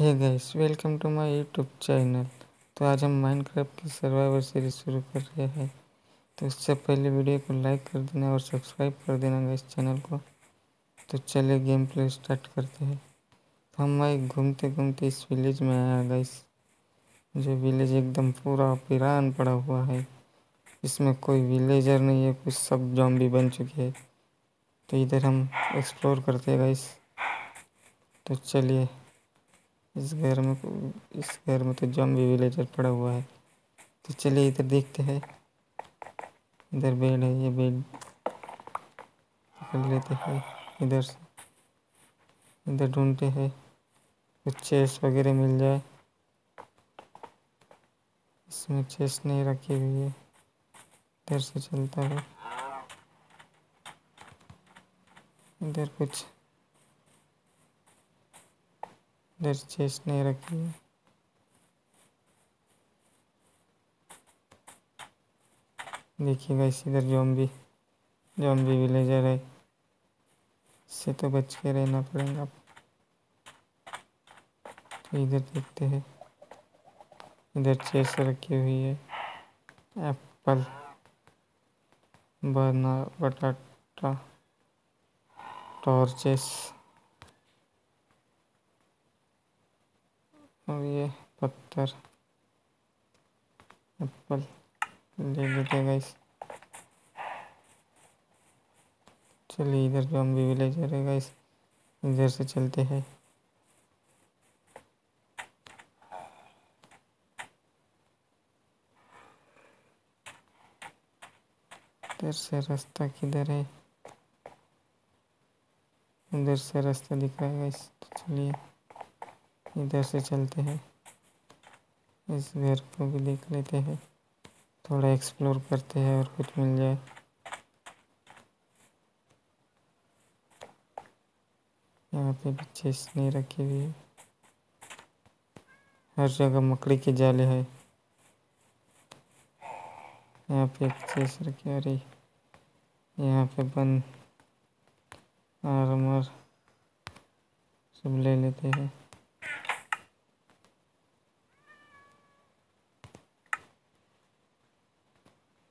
Hey guys welcome to my YouTube channel तो आज हम माइनक्राफ्ट की सर्वाइवर सीरीज़ शुरू कर रहे हैं। तो उससे पहले वीडियो को लाइक कर देना और सब्सक्राइब कर देना गाइस चैनल को। तो चलिए गेम प्ले स्टार्ट करते हैं। तो हम भाई घूमते घूमते इस विलेज में आया गाइस जो विलेज एकदम पूरा पिरान पड़ा हुआ है। इसमें कोई विलेजर नहीं है, कुछ सब जॉम्बी बन चुके हैं। तो इधर हम एक्सप्लोर करते हैं गाइस तो चलिए। इस घर में इस घर में तो जम्बी विलेजर पड़ा हुआ है। तो चलिए इधर देखते हैं। इधर बेड है, ये बेड पकड़ लेते हैं इधर से। इधर ढूंढते हैं। कुछ चेस वगैरह मिल जाए। इसमें चेस नहीं रखी हुई है। इधर से चलता है। इधर कुछ चेस्ट नहीं रखी है। देखिएगा इस इधर जॉम्बी जॉम्बी विलेजर है। इससे तो बच के रहना पड़ेगा। तो इधर देखते हैं। इधर चेस रखी हुई है। एप्पल बना बटाटा टॉर्चेस और ये पत्थर। एप्पल। ले लेते गाइस चलिए इधर जो हम भी विलेजर है गाइस इधर से चलते हैं। इधर से रास्ता किधर है? इधर से रास्ता दिख रहा है गाइस तो चलिए। इधर से चलते हैं। इस घर को भी देख लेते हैं। थोड़ा एक्सप्लोर करते हैं और कुछ मिल जाए। यहाँ पे भी चेस नहीं रखी हुई है। हर जगह मकड़ी के जाले है। यहाँ पे एक चेस रखी अरे यहाँ पे बन, आर्मर, सब ले लेते हैं।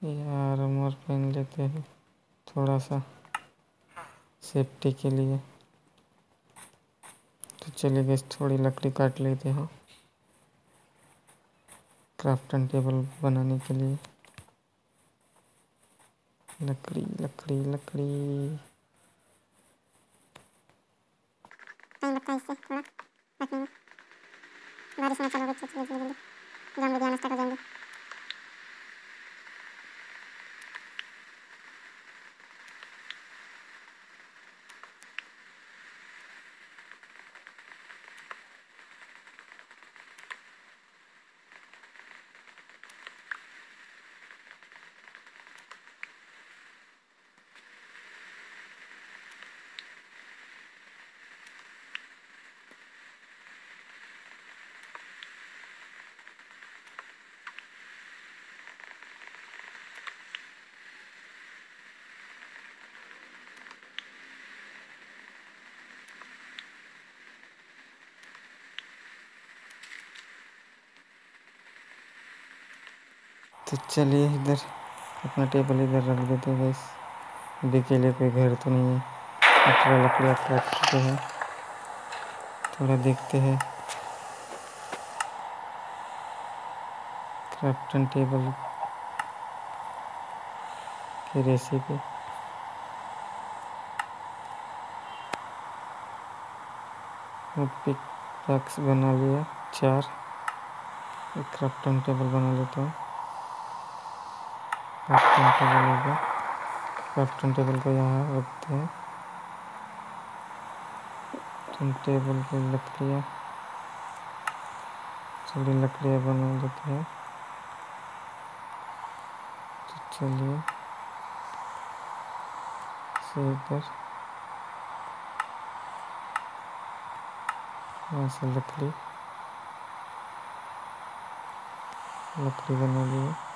यार मोर पहन लेते हैं थोड़ा सा सेफ्टी के लिए। तो चलिए गए थोड़ी लकड़ी काट लेते हैं। क्राफ्टन टेबल बनाने के लिए। लकड़ी लकड़ी लकड़ी। बारिश में। चलोगे तो चलिए इधर, अपना टेबल इधर रख देते हैं गैस अभी के लिए कोई घर तो नहीं है। अठारह लकड़ियाँ काट चुके हैं। थोड़ा देखते हैं। क्राफ्टन टेबल की रेसिपी पिक बना लिया। चार। क्राफ्टन टेबल बना लेता हूँ। क्राफ्टन टेबल हो गया क्राफ्टन टेबल को यहाँ रखते हैं। क्राफ्टन टेबल की लकड़ियाँ। थोड़ी लकड़ियाँ बना लेते हैं। तो चलिए। इधर यहाँ लकड़ी। लकड़ी बना लिए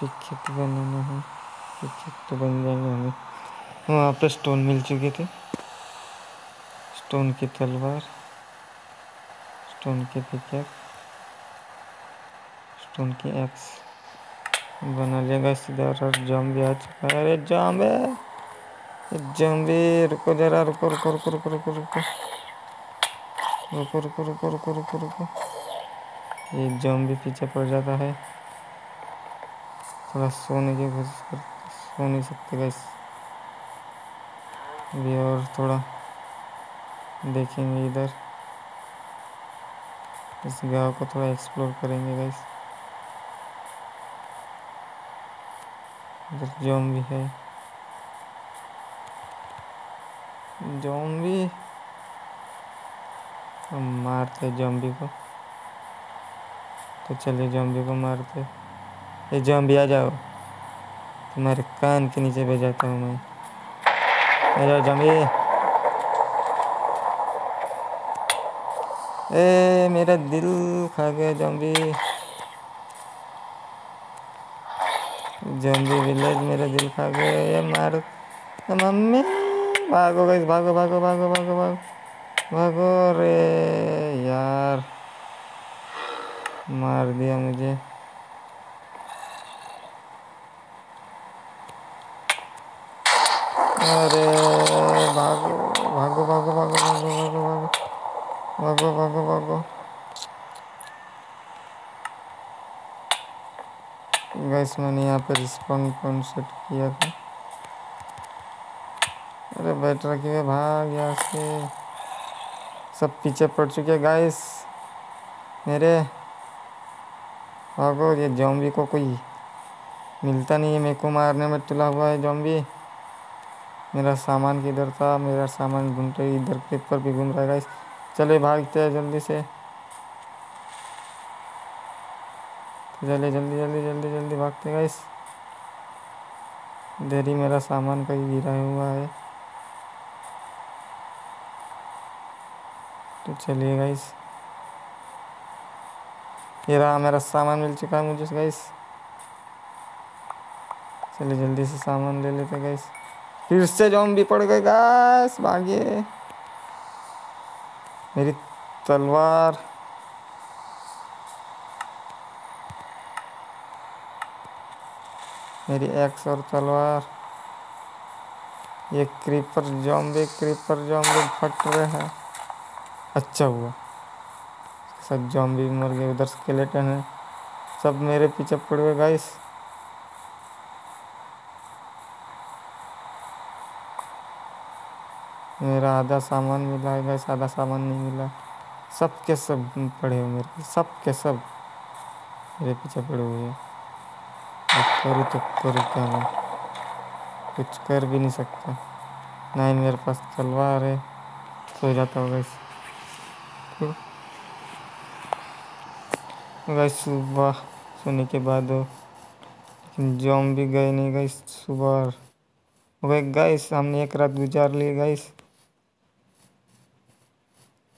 पिकेट बनाना है पिकेट तो बन जाएँगे हमें वहाँ पे स्टोन मिल चुके थे स्टोन की तलवार. स्टोन की पिकअप स्टोन की एक्स बना लिया गैस इधर और जम भी आ चुका है अरे जाम जम्बी रुको जरा, रुको रुको रुको रुको रुको रुको. रुको रुको रुको रुको रुको रुको. ये जम भी पीछे पड़ जाता है. थोड़ा सोने की कोशिश कर, सो नहीं सकते गैस भी और थोड़ा देखेंगे इधर। इस गाँव को थोड़ा एक्सप्लोर करेंगे गैस इधर जोम भी है। जोम्बी मारते जॉम्बी को। तो चलिए जॉम्बी को मारते ये जो हम भी आ जाओ, तुम्हारे कान के नीचे भेजाता हूँ मैं। आ जाओ जॉम्बी ए, मेरा दिल खा गया, जॉम्बी। जॉम्बी विलेज मेरा दिल खा गया, ये मार। मम्मी, भागो गई भागो भागो भागो भागो भागो। भागो रे, यार। मार दिया मुझे। अरे भागो भागो भागो भागो भागो भागो भागो भागो भागो भागो। गैस मैंने यहाँ पे रिस्पॉन्ड पॉइंट सेट किया था। अरे बैठ रखिए भाग यहाँ से। सब पीछे पड़ चुके हैं गाइस मेरे, भागो, ये जॉम्बी को कोई मिलता नहीं है, मेरे को मारने में तुला हुआ है जॉम्बी मेरा सामान किधर था, मेरा सामान घूमते इधर पेपर भी घूम रहा है चले भागते हैं जल्दी से। चले जल्दी जल्दी जल्दी जल्दी भागते गाइस देरी मेरा सामान कहीं गिरा हुआ है। तो चलिए गाइस ये रहा मेरा सामान मिल चुका है मुझे गाइस चलिए जल्दी से सामान ले लेते गाइस फिर से जॉम भी पड़ गए गाइस भागिए मेरी तलवार। मेरी एक्स और तलवार। ये क्रीपर जॉम्बे क्रीपर जॉम्बे फट रहे हैं। अच्छा हुआ। सब जॉम्बी मर गए, उधर स्केलेटन है। सब मेरे पीछे पड़ गए गाइस मेरा आधा सामान मिला है गाइस आधा सामान नहीं मिला। सब के सब पड़े हुए मेरे सब के सब मेरे पीछे पड़े हुए हैं। करूँ तो करूँ क्या मैं? कुछ कर भी नहीं सकता। ना ही मेरे पास तलवार है सो जाता होगा इस। गैस सुबह सोने के बाद लेकिन जॉम भी गए नहीं गई सुबह। हो गए गैस हमने एक रात गुजार ली गैस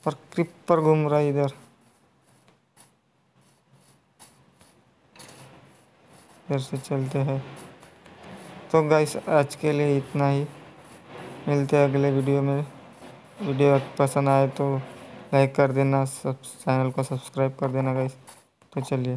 पर क्रिपर घूम रहा है इधर। इधर से चलते हैं। तो गाइस आज के लिए इतना ही। मिलते हैं अगले वीडियो में। वीडियो पसंद आए तो लाइक कर देना। सब चैनल को सब्सक्राइब कर देना गाइस तो चलिए।